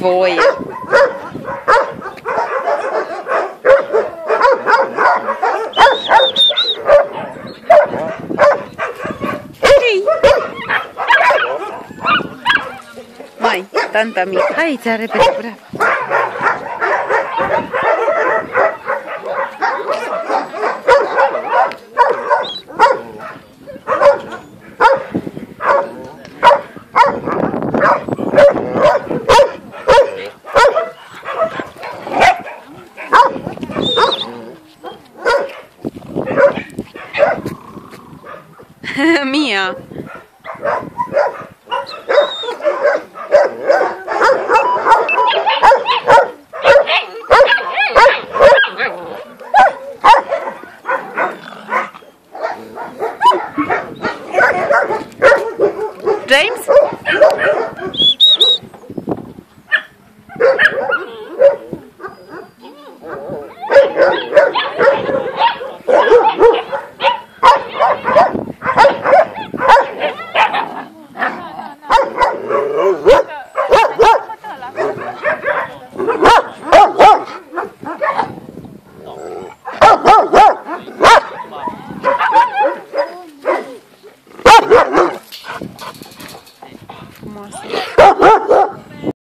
Foi. Mãe, tanta minha. Ai, já tá a repede, Mia. James? ¡Gracias!